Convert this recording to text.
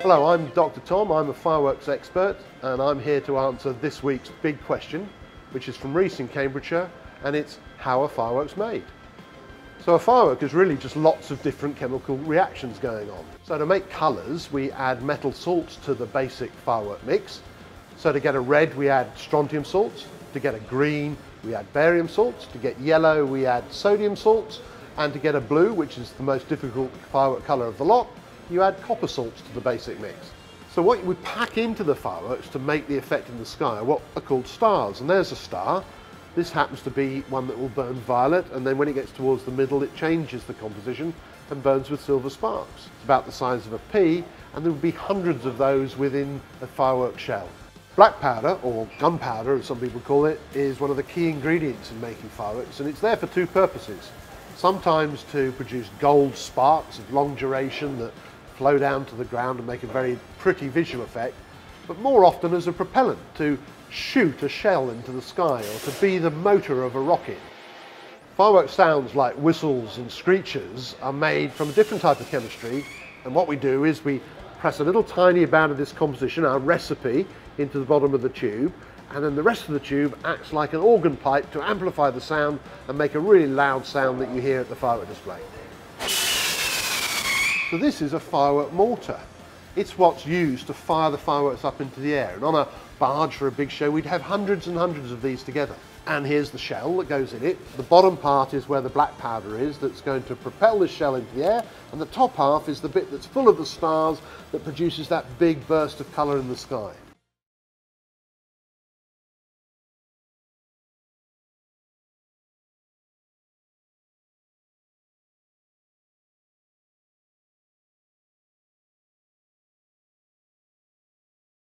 Hello, I'm Dr. Tom, I'm a fireworks expert and I'm here to answer this week's big question, which is from Reese in Cambridgeshire, and it's how are fireworks made? So a firework is really just lots of different chemical reactions going on. So to make colours, we add metal salts to the basic firework mix. So to get a red, we add strontium salts. To get a green, we add barium salts. To get yellow, we add sodium salts. And to get a blue, which is the most difficult firework colour of the lot, you add copper salts to the basic mix. So what we pack into the fireworks to make the effect in the sky are what are called stars. And there's a star. This happens to be one that will burn violet, and then when it gets towards the middle, it changes the composition and burns with silver sparks. It's about the size of a pea, and there will be hundreds of those within a firework shell. Black powder, or gunpowder as some people call it, is one of the key ingredients in making fireworks, and it's there for two purposes. Sometimes to produce gold sparks of long duration that flow down to the ground and make a very pretty visual effect, but more often as a propellant to shoot a shell into the sky or to be the motor of a rocket. Firework sounds like whistles and screeches are made from a different type of chemistry and what we do is we press a little tiny amount of this composition, our recipe, into the bottom of the tube and then the rest of the tube acts like an organ pipe to amplify the sound and make a really loud sound that you hear at the firework display. So this is a firework mortar. It's what's used to fire the fireworks up into the air. And on a barge for a big show, we'd have hundreds and hundreds of these together. And here's the shell that goes in it. The bottom part is where the black powder is that's going to propel the shell into the air. And the top half is the bit that's full of the stars that produces that big burst of colour in the sky.